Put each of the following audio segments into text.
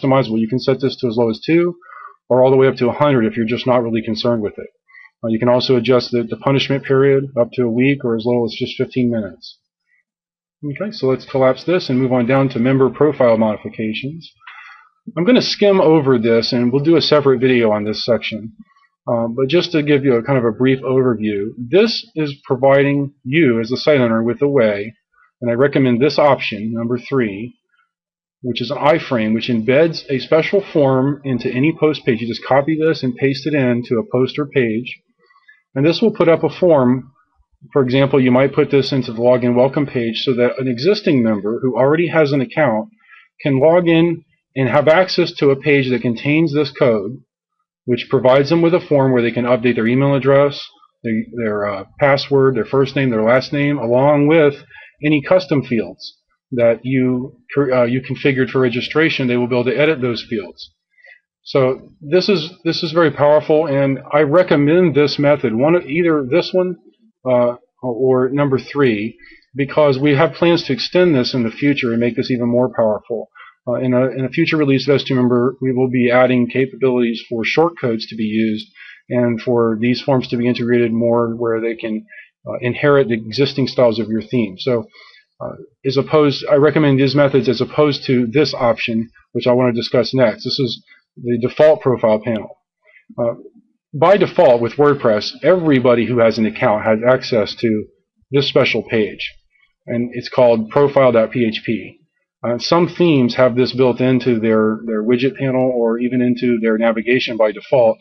customizable. You can set this to as low as 2 or all the way up to 100 if you're just not really concerned with it. Uh, you can also adjust the, the punishment period up to a week or as little as just 15 minutes. Okay, so let's collapse this and move on down to member profile modifications. I'm going to skim over this and we'll do a separate video on this section. Um, but just to give you a kind of a brief overview, this is providing you as a site owner with a way, and I recommend this option, number three, which is an iframe, which embeds a special form into any post page. You just copy this and paste it into a poster page, and this will put up a form. For example, you might put this into the login welcome page so that an existing member who already has an account can log in and have access to a page that contains this code, which provides them with a form where they can update their email address, their, their uh, password, their first name, their last name, along with any custom fields that you uh, you configured for registration. They will be able to edit those fields. So this is this is very powerful, and I recommend this method. One either this one uh, or number three, because we have plans to extend this in the future and make this even more powerful. Uh, in, a, in a future release of S2 Member, we will be adding capabilities for shortcodes to be used and for these forms to be integrated more where they can uh, inherit the existing styles of your theme. So uh, as opposed, I recommend these methods as opposed to this option, which I want to discuss next. This is the default profile panel. Uh, by default with WordPress, everybody who has an account has access to this special page, and it's called profile.php. Uh, some themes have this built into their, their widget panel or even into their navigation by default.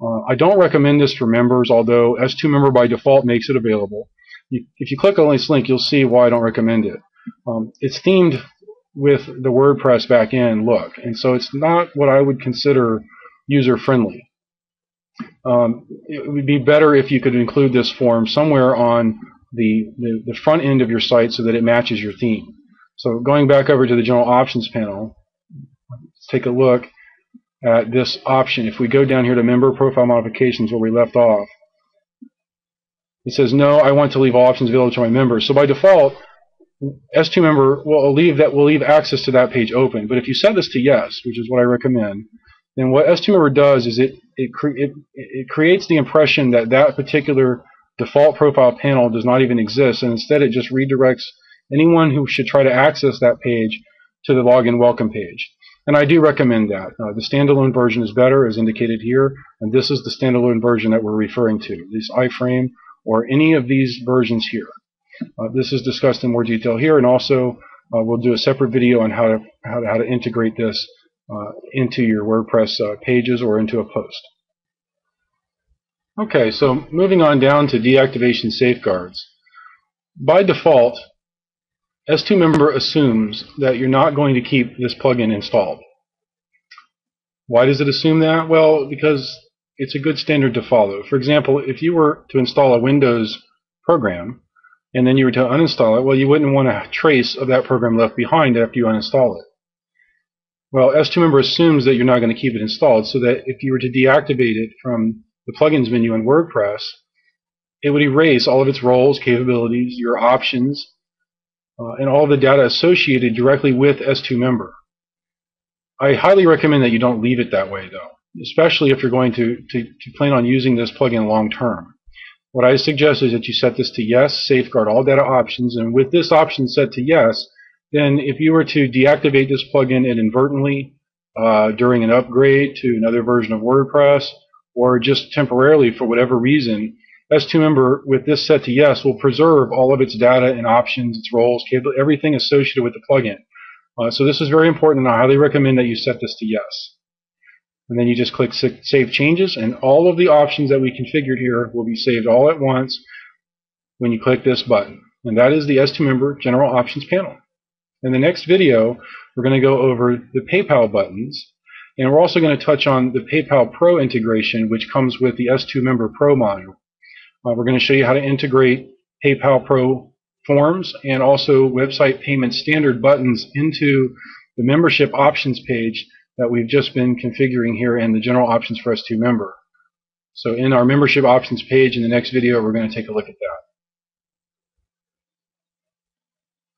Uh, I don't recommend this for members, although S2 Member by default makes it available. You, if you click on this link, you'll see why I don't recommend it. Um, it's themed with the WordPress backend look, and so it's not what I would consider user-friendly. Um, it would be better if you could include this form somewhere on the, the, the front end of your site so that it matches your theme. So going back over to the general options panel, let's take a look at this option. If we go down here to member profile modifications where we left off, it says no, I want to leave all options available to my members. So by default, S2 member will leave that will leave access to that page open. But if you set this to yes, which is what I recommend, then what S2 member does is it it, cre it it creates the impression that that particular default profile panel does not even exist, and instead it just redirects anyone who should try to access that page to the login welcome page. And I do recommend that. Uh, the standalone version is better, as indicated here, and this is the standalone version that we're referring to, this iframe or any of these versions here. Uh, this is discussed in more detail here, and also uh, we'll do a separate video on how to how to, how to integrate this uh, into your WordPress uh, pages or into a post. Okay, so moving on down to deactivation safeguards. By default, S2 member assumes that you're not going to keep this plugin installed. Why does it assume that? Well, because it's a good standard to follow. For example, if you were to install a Windows program and then you were to uninstall it, well, you wouldn't want a trace of that program left behind after you uninstall it. Well, S2 member assumes that you're not going to keep it installed so that if you were to deactivate it from the plugins menu in WordPress, it would erase all of its roles, capabilities, your options, uh, and all the data associated directly with S2 member. I highly recommend that you don't leave it that way though, especially if you're going to, to, to plan on using this plugin long term. What I suggest is that you set this to yes, safeguard all data options, and with this option set to yes, then if you were to deactivate this plugin inadvertently uh, during an upgrade to another version of WordPress, or just temporarily for whatever reason, S2 member with this set to yes will preserve all of its data and options, its roles, everything associated with the plugin. Uh, so this is very important and I highly recommend that you set this to yes. And then you just click Save Changes and all of the options that we configured here will be saved all at once when you click this button. And that is the S2 member General Options panel. In the next video, we're going to go over the PayPal buttons and we're also going to touch on the PayPal Pro integration which comes with the S2 member Pro module. Uh, we're going to show you how to integrate PayPal Pro forms and also website payment standard buttons into the membership options page that we've just been configuring here in the general options for S2 member. So in our membership options page in the next video, we're going to take a look at that.